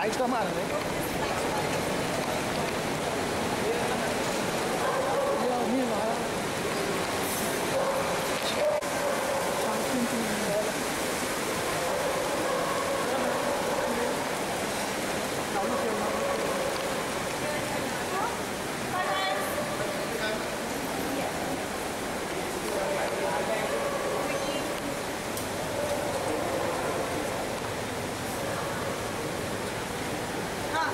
Ahí está mal, ¿eh?